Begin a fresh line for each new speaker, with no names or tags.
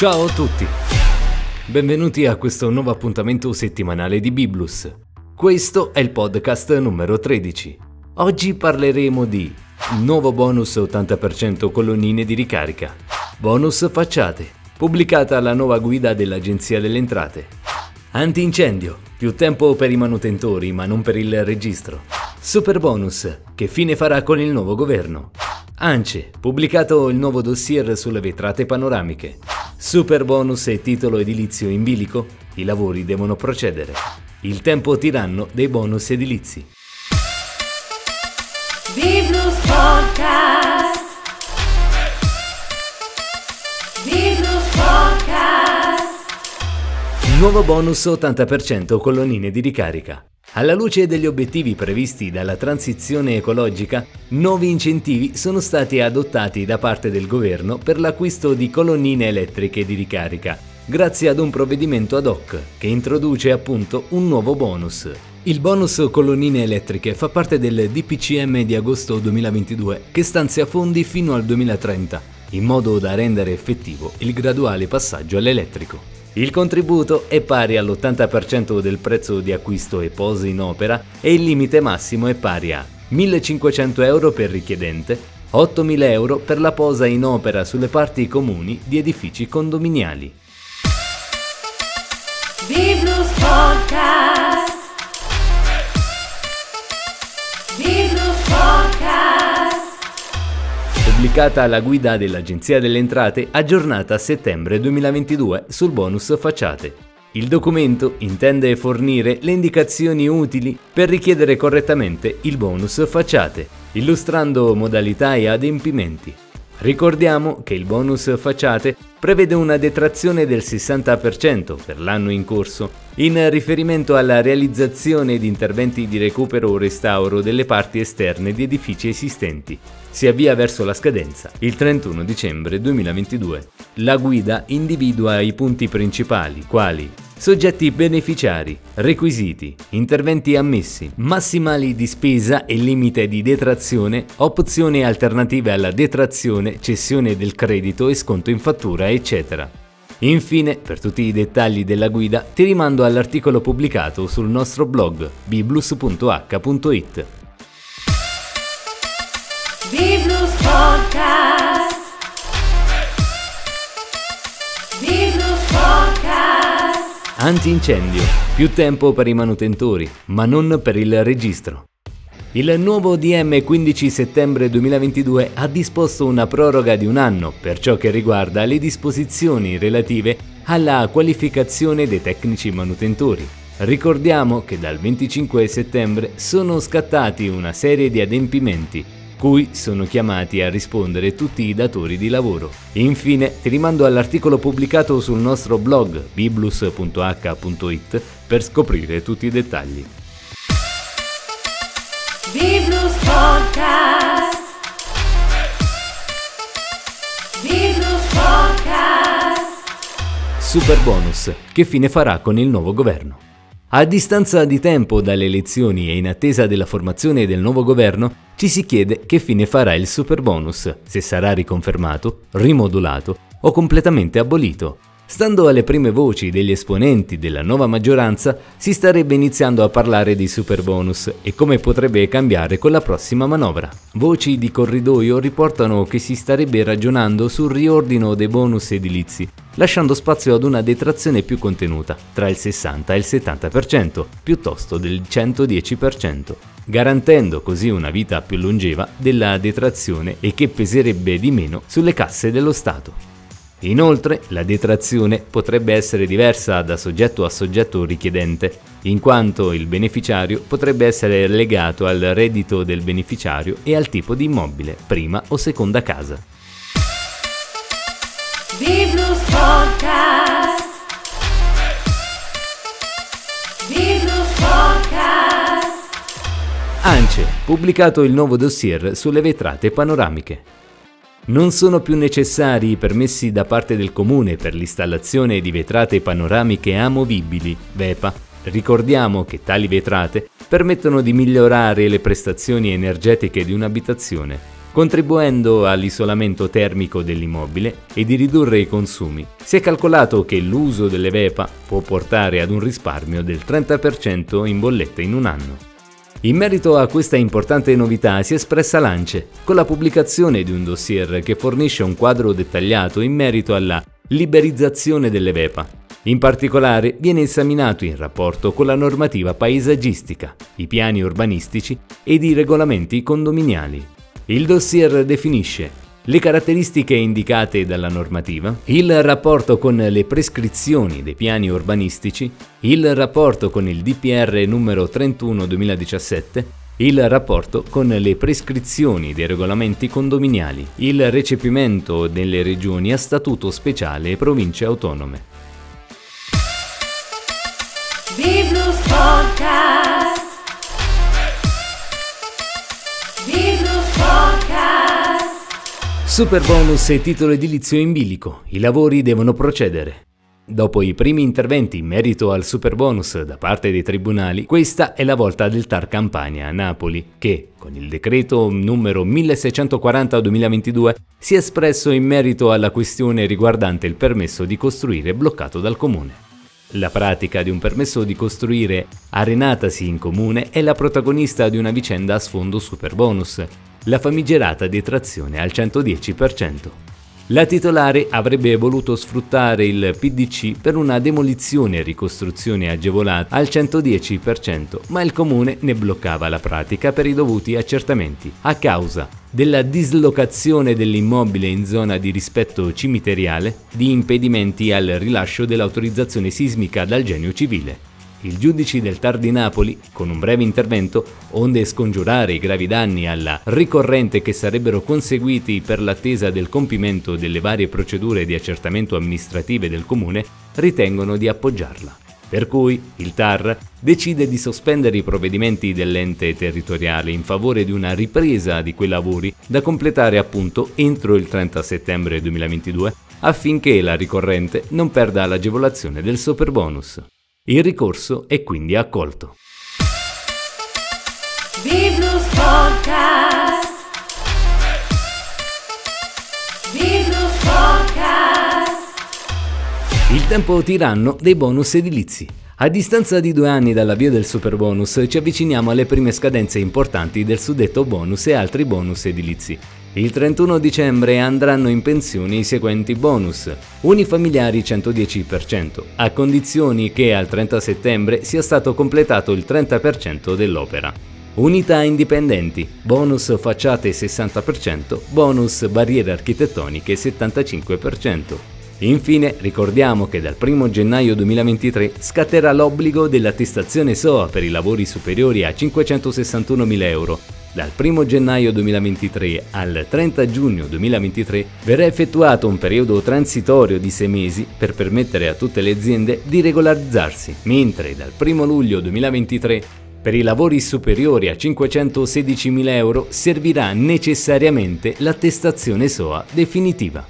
Ciao a tutti! Benvenuti a questo nuovo appuntamento settimanale di Biblus. Questo è il podcast numero 13. Oggi parleremo di nuovo bonus 80% colonnine di ricarica, bonus facciate, pubblicata la nuova guida dell'Agenzia delle Entrate, antincendio, più tempo per i manutentori ma non per il registro, super bonus, che fine farà con il nuovo governo, ANCE, pubblicato il nuovo dossier sulle vetrate panoramiche, Super bonus e titolo edilizio in bilico? I lavori devono procedere. Il tempo tiranno dei bonus edilizi. Biblus Podcast. Biblus Podcast. Nuovo bonus 80% colonnine di ricarica. Alla luce degli obiettivi previsti dalla transizione ecologica, nuovi incentivi sono stati adottati da parte del governo per l'acquisto di colonnine elettriche di ricarica, grazie ad un provvedimento ad hoc che introduce appunto un nuovo bonus. Il bonus colonnine elettriche fa parte del DPCM di agosto 2022 che stanzia fondi fino al 2030, in modo da rendere effettivo il graduale passaggio all'elettrico. Il contributo è pari all'80% del prezzo di acquisto e posa in opera e il limite massimo è pari a 1.500 euro per richiedente, 8.000 euro per la posa in opera sulle parti comuni di edifici condominiali. Pubblicata la guida dell'Agenzia delle Entrate aggiornata a settembre 2022 sul bonus facciate. Il documento intende fornire le indicazioni utili per richiedere correttamente il bonus facciate, illustrando modalità e adempimenti. Ricordiamo che il bonus facciate prevede una detrazione del 60% per l'anno in corso, in riferimento alla realizzazione di interventi di recupero o restauro delle parti esterne di edifici esistenti. Si avvia verso la scadenza il 31 dicembre 2022. La guida individua i punti principali, quali Soggetti beneficiari, requisiti, interventi ammessi, massimali di spesa e limite di detrazione, opzioni alternative alla detrazione, cessione del credito e sconto in fattura, eccetera. Infine, per tutti i dettagli della guida, ti rimando all'articolo pubblicato sul nostro blog biblus.h.it. Biblus Podcast. Antincendio, più tempo per i manutentori, ma non per il registro. Il nuovo DM 15 settembre 2022 ha disposto una proroga di un anno per ciò che riguarda le disposizioni relative alla qualificazione dei tecnici manutentori. Ricordiamo che dal 25 settembre sono scattati una serie di adempimenti cui sono chiamati a rispondere tutti i datori di lavoro. Infine ti rimando all'articolo pubblicato sul nostro blog biblus.h.it per scoprire tutti i dettagli. Biblus Podcast. Biblus Podcast. Super bonus, che fine farà con il nuovo governo? A distanza di tempo dalle elezioni e in attesa della formazione del nuovo governo, ci si chiede che fine farà il super bonus, se sarà riconfermato, rimodulato o completamente abolito. Stando alle prime voci degli esponenti della nuova maggioranza, si starebbe iniziando a parlare di super bonus e come potrebbe cambiare con la prossima manovra. Voci di corridoio riportano che si starebbe ragionando sul riordino dei bonus edilizi, lasciando spazio ad una detrazione più contenuta, tra il 60 e il 70%, piuttosto del 110%, garantendo così una vita più longeva della detrazione e che peserebbe di meno sulle casse dello Stato. Inoltre, la detrazione potrebbe essere diversa da soggetto a soggetto richiedente, in quanto il beneficiario potrebbe essere legato al reddito del beneficiario e al tipo di immobile, prima o seconda casa. Biblus Podcast. Biblus Podcast. ANCE, pubblicato il nuovo dossier sulle vetrate panoramiche. Non sono più necessari i permessi da parte del comune per l'installazione di vetrate panoramiche amovibili, VEPA. Ricordiamo che tali vetrate permettono di migliorare le prestazioni energetiche di un'abitazione. contribuendo all'isolamento termico dell'immobile e di ridurre i consumi. Si è calcolato che l'uso delle VEPA può portare ad un risparmio del 30% in bolletta in un anno. In merito a questa importante novità si è espressa l'ANCE con la pubblicazione di un dossier che fornisce un quadro dettagliato in merito alla liberizzazione delle VEPA. In particolare viene esaminato in rapporto con la normativa paesaggistica, i piani urbanistici ed i regolamenti condominiali. Il dossier definisce le caratteristiche indicate dalla normativa, il rapporto con le prescrizioni dei piani urbanistici, il rapporto con il DPR numero 31 2017, il rapporto con le prescrizioni dei regolamenti condominiali, il recepimento delle regioni a statuto speciale e province autonome. Super bonus e titolo edilizio in bilico. I lavori devono procedere. Dopo i primi interventi in merito al super bonus da parte dei tribunali, questa è la volta del TAR Campania a Napoli, che, con il decreto numero 1640-2022, si è espresso in merito alla questione riguardante il permesso di costruire bloccato dal comune. La pratica di un permesso di costruire arenatasi in comune è la protagonista di una vicenda a sfondo super bonus, la famigerata detrazione al 110%. La titolare avrebbe voluto sfruttare il PDC per una demolizione e ricostruzione agevolata al 110%, ma il comune ne bloccava la pratica per i dovuti accertamenti, a causa della dislocazione dell'immobile in zona di rispetto cimiteriale, di impedimenti al rilascio dell'autorizzazione sismica dal genio civile. Il giudice del TAR di Napoli, con un breve intervento, onde scongiurare i gravi danni alla ricorrente che sarebbero conseguiti per l'attesa del compimento delle varie procedure di accertamento amministrative del comune, ritengono di appoggiarla. Per cui il TAR decide di sospendere i provvedimenti dell'ente territoriale in favore di una ripresa di quei lavori da completare appunto entro il 30 settembre 2022 affinché la ricorrente non perda l'agevolazione del superbonus. Il ricorso è quindi accolto. Biblus Podcast. Biblus Podcast. Il tempo tiranno dei bonus edilizi. A distanza di due anni dall'avvio del super bonus ci avviciniamo alle prime scadenze importanti del suddetto bonus e altri bonus edilizi. Il 31 dicembre andranno in pensione i seguenti bonus. Unifamiliari 110%, a condizioni che al 30 settembre sia stato completato il 30% dell'opera. Unità indipendenti, bonus facciate 60%, bonus barriere architettoniche 75%. Infine ricordiamo che dal 1 gennaio 2023 scatterà l'obbligo dell'attestazione SOA per i lavori superiori a 561.000 euro dal 1 gennaio 2023 al 30 giugno 2023 verrà effettuato un periodo transitorio di 6 mesi per permettere a tutte le aziende di regolarizzarsi, mentre dal 1 luglio 2023 per i lavori superiori a 516.000 euro servirà necessariamente l'attestazione SOA definitiva.